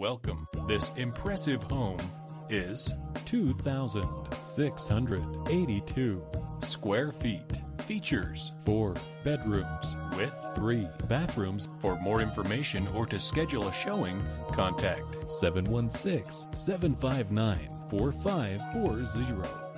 Welcome. This impressive home is 2,682 square feet. Features four bedrooms with three bathrooms. For more information or to schedule a showing, contact 716 759 4540.